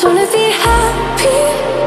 just wanna be happy.